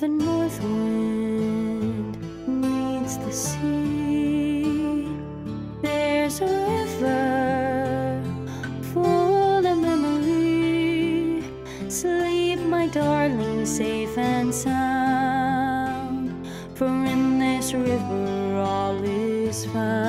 The north wind meets the sea, there's a river full of memory. Sleep, my darling, safe and sound, for in this river all is found.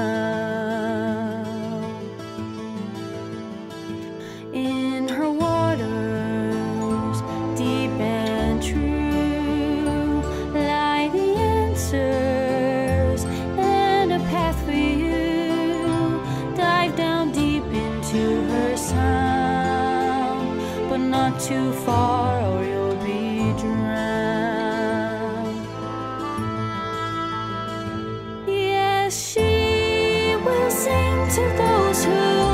Not too far or you'll be drowned. Yes, she will sing to those who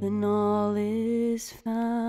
then all is found.